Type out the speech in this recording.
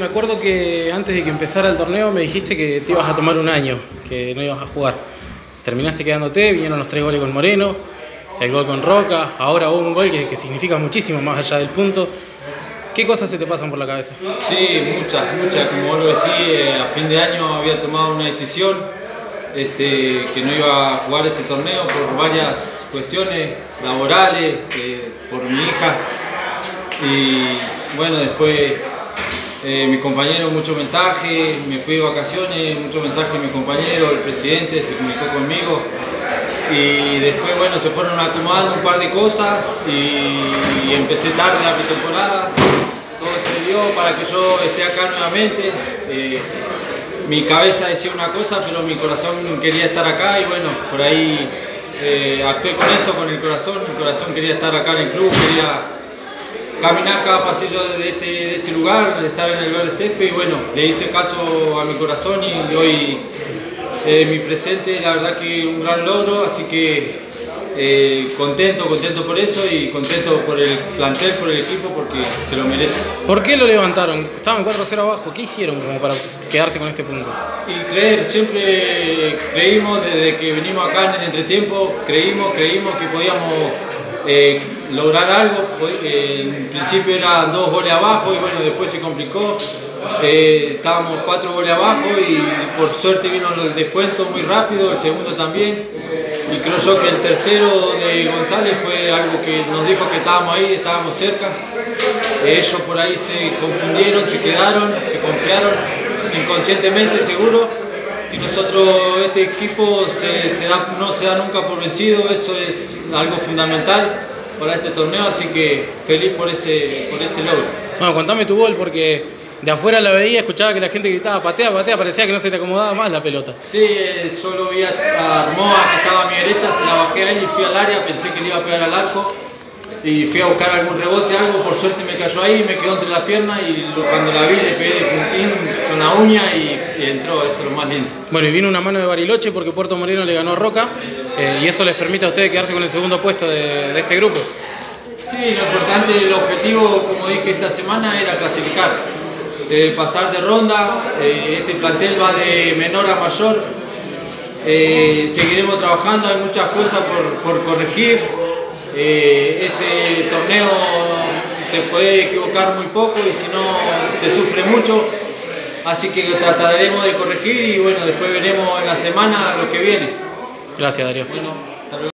Me acuerdo que antes de que empezara el torneo me dijiste que te ibas a tomar un año, que no ibas a jugar. Terminaste quedándote, vinieron los tres goles con Moreno, el gol con Roca, ahora hubo un gol que, significa muchísimo más allá del punto. ¿Qué cosas se te pasan por la cabeza? Sí, muchas, muchas. Como vos lo decís, a fin de año había tomado una decisión este, que no iba a jugar este torneo por varias cuestiones laborales, eh, por mi hija. Y bueno, después eh, mis compañeros, muchos mensajes, me fui de vacaciones, muchos mensajes de mi compañero, el presidente se comunicó conmigo. Y después, bueno, se fueron acomodando un par de cosas y, empecé tarde la pretemporada. Todo se dio para que yo esté acá nuevamente. Eh, mi cabeza decía una cosa, pero mi corazón quería estar acá y bueno, por ahí eh, actué con eso, con el corazón. Mi corazón quería estar acá en el club, quería caminar cada pasillo de este, de este lugar, estar en el verde césped y bueno, le hice caso a mi corazón y hoy eh, mi presente, la verdad que un gran logro, así que eh, contento, contento por eso y contento por el plantel, por el equipo, porque se lo merece. ¿Por qué lo levantaron? Estaban 4-0 abajo, ¿qué hicieron como para quedarse con este punto? Y creer, siempre creímos desde que venimos acá en el entretiempo, creímos, creímos que podíamos eh, lograr algo. Eh, en principio eran dos goles abajo y bueno, después se complicó. Eh, estábamos cuatro goles abajo y por suerte vino el descuento muy rápido, el segundo también. Y creo yo que el tercero de González fue algo que nos dijo que estábamos ahí, estábamos cerca. Ellos por ahí se confundieron, se quedaron, se confiaron inconscientemente seguro. Y nosotros, este equipo se, se da, no se da nunca por vencido, eso es algo fundamental para este torneo, así que feliz por, ese, por este logro. Bueno, contame tu gol porque de afuera la veía, escuchaba que la gente gritaba patea, patea, parecía que no se te acomodaba más la pelota. Sí, yo lo vi a Armoa que estaba a mi derecha, se la bajé a él y fui al área, pensé que le iba a pegar al arco y fui a buscar algún rebote, algo, por suerte me cayó ahí, me quedó entre las piernas y cuando la vi le pegué de puntín con la uña y, y entró, eso es lo más lindo. Bueno, y vino una mano de Bariloche porque Puerto Moreno le ganó a Roca eh, y eso les permite a ustedes quedarse con el segundo puesto de, de este grupo. Sí, lo importante, el objetivo, como dije esta semana, era clasificar, eh, pasar de ronda, eh, este plantel va de menor a mayor, seguiremos trabajando, hay muchas cosas por, por corregir, este torneo te puede equivocar muy poco y si no se sufre mucho, así que trataremos de corregir y bueno, después veremos en la semana lo que viene. Gracias, Darío. Bueno, hasta luego.